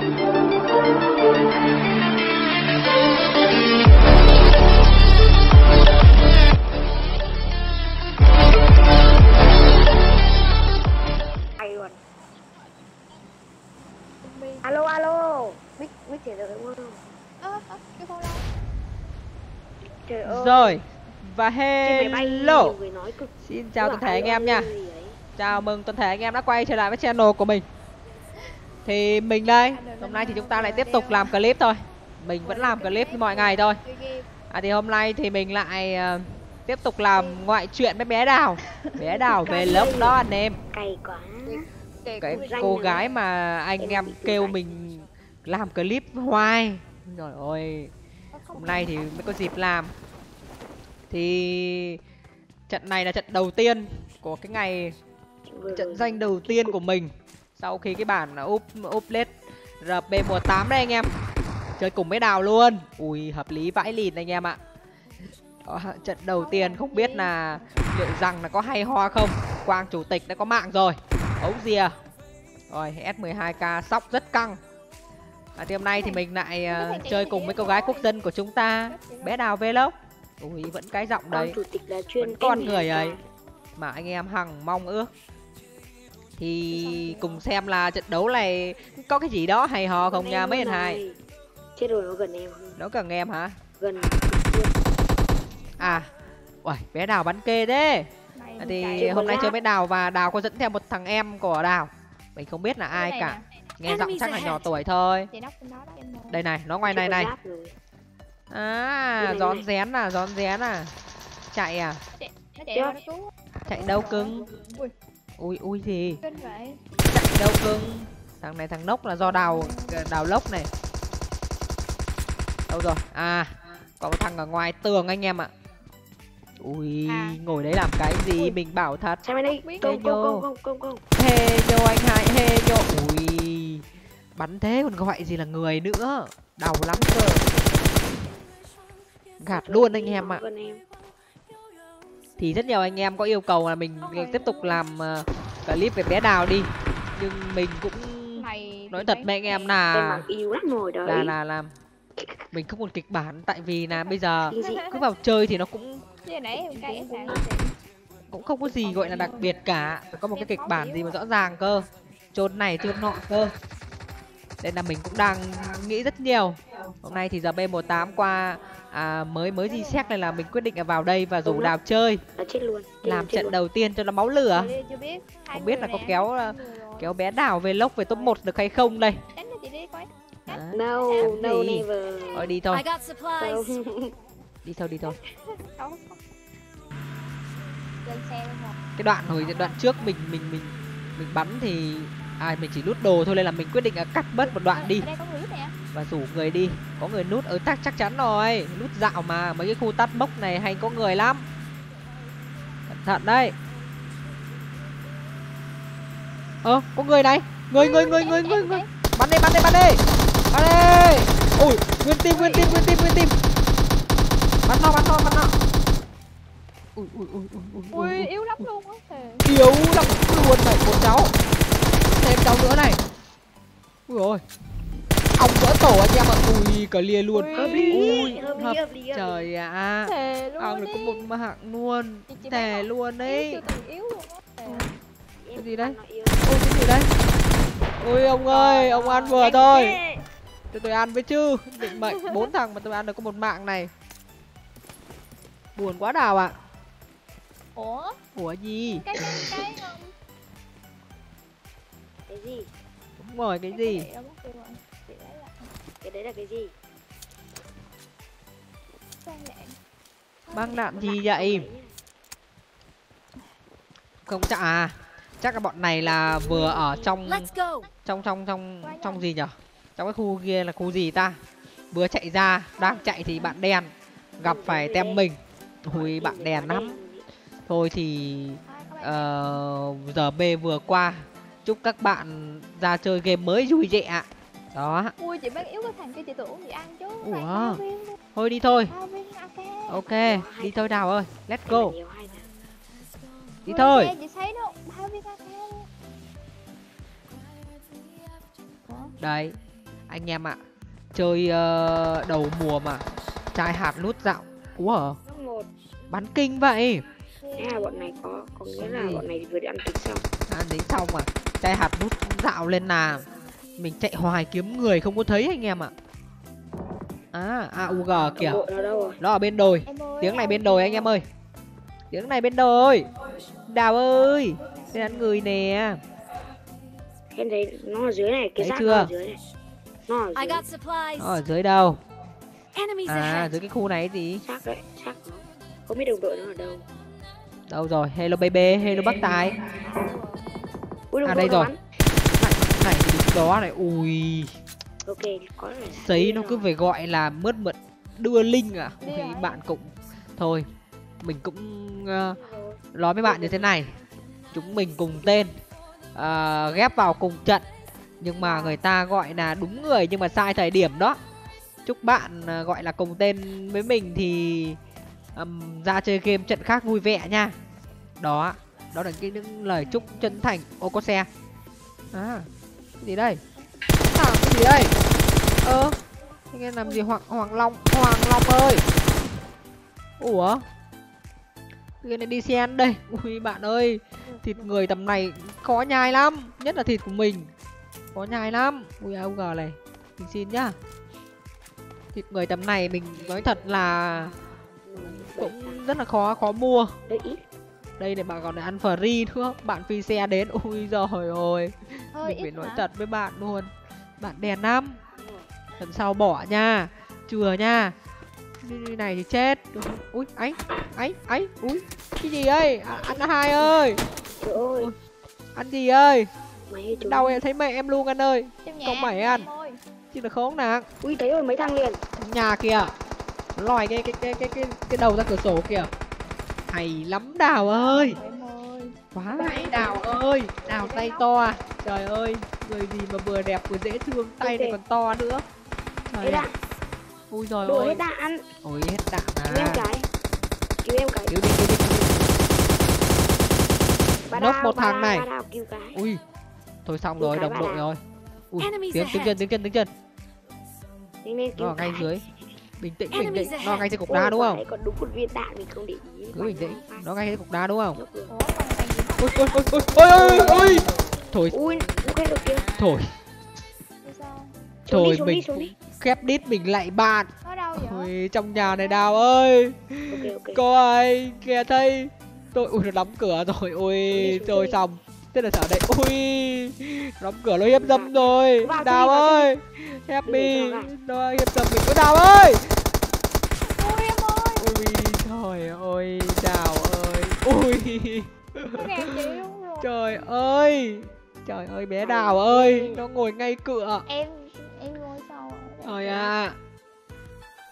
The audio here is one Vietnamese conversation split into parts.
alo alo. Biết biết trẻ được đúng không? Ơ ơ cái phone đâu? Trời ơi. Rồi Và hello. Xin chào toàn thể anh em nha. Chào mừng toàn thể anh em đã quay trở lại với channel của mình Thì mình đây Hôm nay thì chúng ta lại tiếp tục làm clip thôi. Mình vẫn làm clip như mọi ngày thôi. À thì hôm nay thì mình lại ờ, tiếp tục làm ngoại chuyện với bé Đào. Bé Đào về lớp đó anh em. Cái cô gái mà anh Em kêu mình làm clip hoài. Rồi ôi Hôm nay thì mới có dịp làm. Thì trận này là trận đầu tiên của cái ngày trận danh đầu tiên của mình Sau khi cái bản up uplet RP18 đây anh em. Chơi cùng với Đào luôn. Ui hợp lý vãi lìn anh em ạ. Đó, Trận đầu tiên không biết là liệu rằng là có hay ho không. Quang chủ tịch đã có mạng rồi. Ấu dìa. Rồi S12k sóc rất căng. À, thì hôm nay thì mình lại ờ, chơi cùng với cô gái quốc dân của chúng ta Bé Đào Vlog. Ui vẫn cái giọng đấy. Vẫn con người ấy. mà anh em hằng mong ước thì cùng xem là trận đấu này có cái gì đó hay ho không nha mấy anh hai? chết rồi nó gần em. Nó cần em hả? Gần. À Uầy, bé đào bắn kê thế. Thì hôm nay chơi với đào và đào có dẫn theo một thằng em của đào. Mình không biết là ai cả. nghe giọng chắc là nhỏ tuổi thôi. Đây này nó ngoài này này. à rón rén à rón rén à. Chạy à? Chạy đâu cưng Ui, ui gì vậy. Đâu cưng thằng này thằng nốc là do đào đào lốc này. Đâu rồi? À có một thằng ở ngoài tường anh em ạ. Ui À. ngồi đấy làm cái gì? Ui. mình bảo thật. Xem bên đây. Biết công Ê, công nhô. hê nhô anh hai hê nhô. Ui bắn thế còn gọi gì là người nữa. Đau lắm cơ. Gạt luôn anh em ạ thì rất nhiều anh em có yêu cầu là mình tiếp tục làm ờ, clip về bé đào đi. Nhưng mình cũng nói thật mấy với anh em là là là làm mình không còn kịch bản. Tại vì là bây giờ cứ vào chơi thì nó cũng cũng không có gì gọi là đặc biệt cả. Phải có một cái kịch bản gì mà rõ ràng cơ. Chôn này chôn nọ cơ nên là mình cũng đang nghĩ rất nhiều. Hôm nay thì giờ b 18 qua à, mới mới di xét này là mình quyết định là vào đây và rủ đào chơi. Là chết luôn Chết làm trận luôn. đầu tiên cho nó máu lửa. Không biết là có kéo, rồi. kéo bé đào về lốc về top 1 được hay không đây. Đấy. no no gì? never. Thôi đi thôi. Đi thôi đi thôi. Rồi cái đoạn hồi đoạn trước mình mình mình mình bắn thì à mình chỉ nút đồ thôi nên là mình quyết định là cắt bớt một đoạn đi. Và rủ người đi. Có người nút ở chắc chắc chắn rồi. Nút dạo mà mấy cái khu tắt mốc này hay có người lắm. Cẩn thận đấy. Ơ có người này. Người người người người người người. Bắn đi bắn đi bắn đi. Bắn đi. Ui nguyên tim nguyên tim nguyên tim nguyên tim. Bắn nó bắn nó bắn nó. Ui ui ui ui ui ui, yếu lắm luôn á yếu lắm luôn này một cháu thêm cháu nữa này. Ui rồi ông vỡ tổ anh em ạ. Ui clear luôn. Ui. Ui, hợp hợp- lý trời ạ. Luôn ông được có một mạng luôn. Thề luôn đấy. Em cái gì đấy? ôi cái gì đấy? Ôi ông ơi ông ăn vừa thôi. cho tôi ăn với chứ. Định mệnh bốn thằng mà tôi ăn được có một mạng này. Buồn quá đào ạ. Ủa? Ủa gì? Cái cái cái cái gì? Đúng rồi cái cái gì? cái đấy là cái gì? Băng đạn gì vậy? không chắc à chắc là bọn này là vừa ở trong trong trong trong trong gì nhở trong cái khu kia là khu gì ta? Vừa chạy ra đang chạy thì bạn đen gặp phải tem mình. Ui bạn đèn lắm. Thôi thì ờ, giờ b vừa qua chúc các bạn ra chơi game mới vui vẻ ạ. Đó. Ui chị bác yếu cái thằng kia chị tưởng chị ăn chứ Ủa. Thôi đi thôi. Ok. Đi thôi đào ơi let's go. Đi thôi. Đấy anh em ạ chơi ờ, đầu mùa mà chai hạt nút dạo. Ủa? Bắn kinh vậy Thế là bọn này có có nghĩa là bọn này vừa ăn tính xong. À đến xong à chai hạt nút dạo lên là mình chạy hoài kiếm người không có thấy anh em ạ. À AUG kìa. Đồng đội nó đâu rồi? Nó ở bên đồi. Tiếng này bên đồi anh em ơi. Tiếng này bên đồi. Đào ơi đây ăn người nè. Em thấy nó ở dưới này cái Thấy xác chưa? nó ở dưới này. Nó ở dưới. nó ở dưới đâu? À dưới cái khu này gì? Xác đấy xác không biết đồng đội nó ở đâu đâu rồi? Hello baby hello bác tài. Ui À, đây rồi. này thì đứng đó này ui. Ok sấy nó cứ phải gọi là mướt mượt đưa link à? Rồi. bạn cũng thôi mình cũng ờ, nói với bạn như thế này. Chúng mình cùng tên ờ, ghép vào cùng trận. Nhưng mà người ta gọi là đúng người nhưng mà sai thời điểm đó. Chúc bạn ờ, gọi là cùng tên với mình thì um, ra chơi game trận khác vui vẻ nha. Đó đó là cái những lời chúc chân thành ô có xe. À cái gì đây? À, cái gì đây? Ơ ờ, nghe làm gì hoàng hoàng long hoàng long ơi. Ủa? Cái này đi xe ăn đây. Ui bạn ơi thịt người tầm này khó nhai lắm nhất là thịt của mình. Khó nhai lắm. Ui à, ông gờ này mình xin nhá. Thịt người tầm này mình nói thật là rất là khó khó mua. Đấy đây này bạn còn lại ăn free nữa. Bạn phi xe đến. Ui giời ơi. Hơi mình phải nói hả? thật với bạn luôn. Bạn đèn lắm lần sau bỏ nha. Chừa nha. Như này thì chết. Ui ấy ấy ấy ui. Cái gì ơi à, ăn hai ơi. Trời ơi. Ăn gì ơi? Mày đau em thấy mẹ em luôn anh ơi. Không phải ăn. chứ là khốn nạn ui thấy rồi mấy thằng liền. Nhà kìa lòi cái cái cái cái cái cái đầu ra cửa sổ kìa. Hay lắm đào ơi. Quá hay đào ơi. Đào tay to à. Trời ơi người gì mà vừa đẹp vừa dễ thương tay này còn to nữa. Trời ơi. Ui rồi ôi hết đạn ôi hết đạn cứu em à cái. Cứu em cái. Cứu đi cứu đi nốt một thằng này. ui. Thôi xong rồi đồng đội à? rồi. Ui tiếng chân tiếng chân tiếng chân. Nó ở ngay dưới bình tĩnh bình tĩnh. nó ngay trên cục Ôi, đá đúng không? đấy còn đúng một viên đạn mình không để ý. Cứ bình tĩnh. Nó ngay trên cục đá đúng không? Thằng gì ôi ôi ôi ôi ôi ôi ôi. Thôi. Ui thôi. Thôi mình đi xuống đi. khép đít mình lại bạn. Nó đâu vậy ôi trong nhà này đào ơi. Ok ok. Cô ơi kìa thấy? Tôi ui nó đóng cửa rồi. Rồi đi. xong thế là sợ đây ui đóng cửa nó hiếp dâm rồi. Đào ơi cho nó hiếp dâm mình có đào ơi. Ui em ơi. Ui trời ơi đào ơi. Ui. Rồi trời ơi. Trời ơi bé đào ơi. Nó ngồi ngay cửa. Em em ngồi sau. Rồi. trời ạ.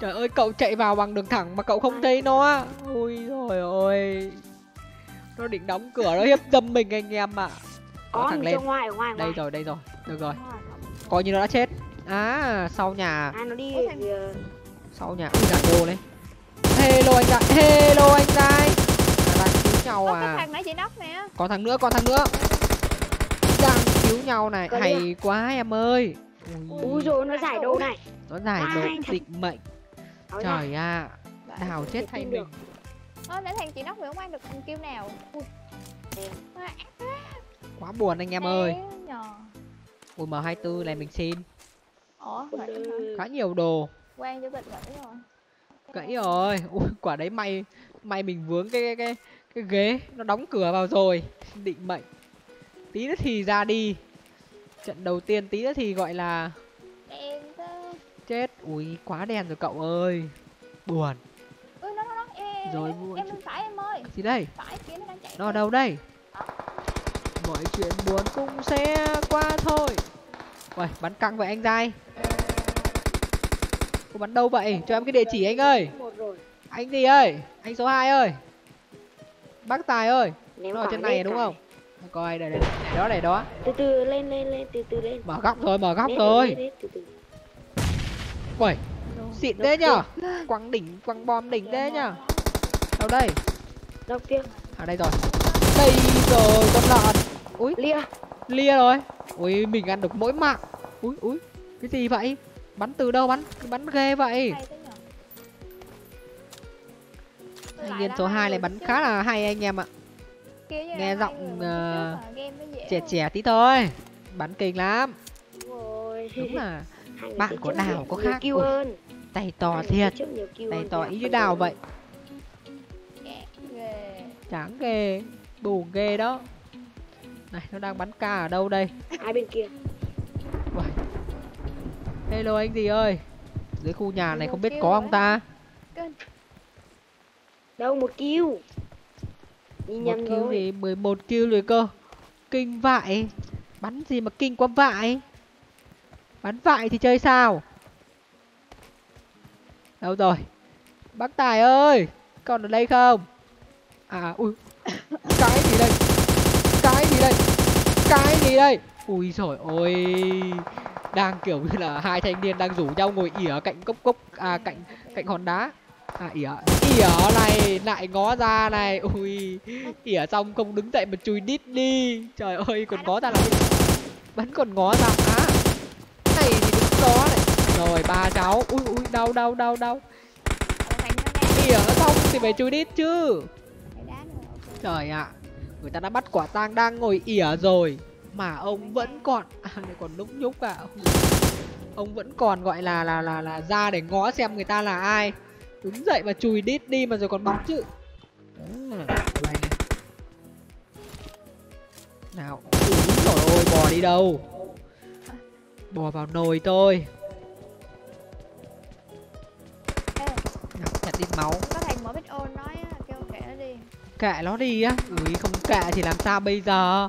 Trời ơi cậu chạy vào bằng đường thẳng mà cậu không thấy nó ui trời ơi nó định đóng cửa nó hiếp dâm mình anh em ạ. Có thằng lên. ngoài ngoài ở đây ngoài. rồi đây rồi được rồi. Ngoài. coi như nó đã chết. À sau nhà. À nó đi kìa. sau nhà ui giải đồ đấy hello anh trai hello anh trai. Là đang cứu nhau à. thằng nãy chị nóc nè. Còn thằng nữa còn thằng nữa. Đang cứu nhau này Có hay quá em ơi. Ui rồi nó giải đâu này. Nó giải thật? định mệnh. Trời ạ. Bạn- đào chết thay mình. được. Ơ, nãy thằng chị nóc thì không ăn được thằng kêu nào. Ui. Ác quá. Buồn anh em ơi. Nhờ ui m 24 này mình xin. Ủa khá nhiều đồ. Quan chủ tịch gãy rồi. Gãy rồi. Ui quả đấy may may mình vướng cái cái cái, cái ghế. Nó đóng cửa vào rồi. Định mệnh. Tí nữa thì ra đi. Trận đầu tiên tí nữa thì gọi là đen chết. Ui quá đen rồi cậu ơi. Buồn Rồi, em, mua phải em ơi. Gì đây? Nó đang chạy nó ở đâu đây? Mọi chuyện buồn cũng sẽ qua thôi. Uầy, bắn căng vậy anh dai Cô bắn đâu vậy? Cho em cái địa chỉ anh ơi. Anh gì ơi? Anh số 2 ơi. Bác Tài ơi. Nó ở trên này đúng không? Coi đây đây để đó để đó. Từ từ lên lên lên từ từ lên. Mở góc rồi mở góc rồi. Uầy Xịn thế nhở? Quăng đỉnh quăng bom đỉnh thế nhở Đâu đây? Dọc kia? À đây rồi. Đây rồi con lợn. Úi. Lia. Lia rồi. Ui mình ăn được mỗi mạng. Úi úi. Cái gì vậy? Bắn từ đâu bắn? Bắn ghê vậy. Thanh niên số hai 2 người này bắn khá là hay anh em ạ. Nghe giọng, ờ, trẻ trẻ tí thôi. Bắn kinh lắm. Đúng là bạn của Đào có khác. Ui, tay to thiệt. tay to ý như đào vậy. Chán ghê buồn ghê đó. Này nó đang bắn ca ở đâu đây? Hai bên kia. Uầy. hello anh gì ơi? Dưới khu nhà này Một không biết có không ta. Đâu một kill. Đi một kill rồi. thì 11 kill rồi cơ. Kinh vậy bắn gì mà kinh quá vậy bắn vậy thì chơi sao? Đâu rồi? Bác tài ơi còn ở đây không à ui. Cái gì đây? Cái gì đây? Cái gì đây? Ui rồi ôi đang kiểu như là hai thanh niên đang rủ nhau ngồi ỉa cạnh cốc cốc à cạnh cạnh hòn đá. À ỉa ỉa này lại ngó ra này. Ui ỉa xong không đứng dậy mà chùi đít đi. Trời ơi còn ngó ra là vẫn còn ngó ra. Á này thì đứng ngó này. Rồi ba cháu. Ui ui đau đau đau đau. Ỉa xong thì phải chui đít chứ trời ạ. Người ta đã bắt quả tang đang ngồi ỉa rồi. Mà ông vẫn còn à còn núc nhúc à ông, ông vẫn còn gọi là là là là ra để ngó xem người ta là ai. Đứng dậy mà chùi đít đi mà rồi còn bắn chứ À, này. nào rồi ôi bò đi đâu? Bò vào nồi tôi nào nhặt đi máu. Có thằng mở bích ôn nói kệ nó đi á. Ui không kệ thì làm sao bây giờ?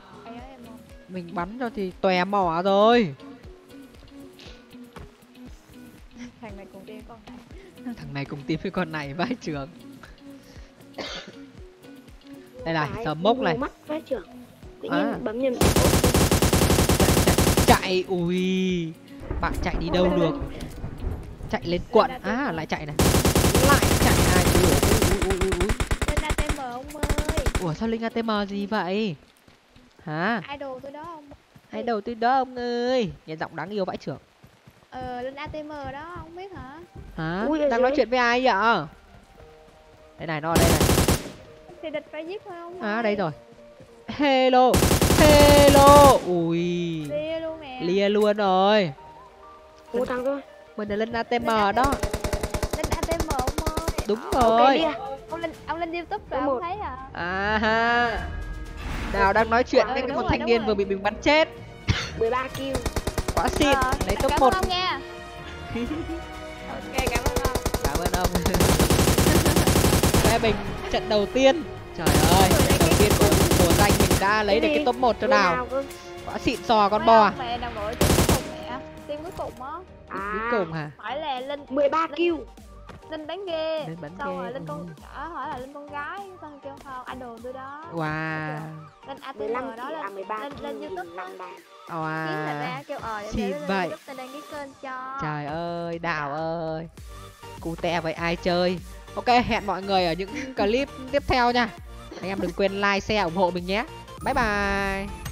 Mình bắn cho thì tòe mỏ rồi. Thằng này cùng đi con này. Thằng này cùng team với con này vãi trường đây này sờ mốc này. mắt vãi trưởng. Tự À. bấm nhầm. Chạy ui. Bạn chạy đi đâu được? Chạy lên quận. À lại chạy này. Lại chạy này. Ui ui ui ui ui lên atm ông ơi ủa sao linh atm gì vậy? Hả? Idol tôi đó ông? Đầu tư đó ông ơi? Nghe giọng đáng yêu vãi trưởng ờ lên atm đó ông biết hả? Hả? Ui, đang nói chuyện với ai vậy? Đây này nó ở đây này. Thì địch phải giết thôi ông à ơi. đây rồi. Hello hello. Ui. Lia luôn nè. Lia luôn rồi. Một thằng thôi. mình là lên atm Lên đó lên atm ông ơi. Đúng rồi. Đi. Ông lên ông lên youtube rồi một. ông thấy à? À ha. Đào đang nói chuyện với đúng một rồi, thanh niên rồi. vừa bị mình bắn chết. 13 kill. quá xịn Ờ, lấy top cảm một. ơn ông nha. Ok cảm ơn ông. Cảm ơn ông. Bé mình trận đầu tiên. Trời ơi trận đầu tiên của, của danh mình đã lấy được Cái top 1 cho đào. quá xịn sò con bò. mẹ đồng đội team cuối cùng mẹ? Team cuối cùng á. À, cuối cùng hả? Hỏi là lên 13 kill. Lên đánh ghê Lên bắn xong ghê, rồi lên con ừ. đó hỏi là lên con gái xong kêu không idol tôi đó. Wow. Lên atm 15 đó. À, lên 13 lên lên youtube á 5 đàn. kiếm lại wow ra kêu ờ để lên vậy. tôi đăng ký kênh cho. Trời ơi đào ơi. Cu te với ai chơi? Ok hẹn mọi người ở những clip tiếp theo nha. Anh em đừng quên like share ủng hộ mình nhé. Bye bye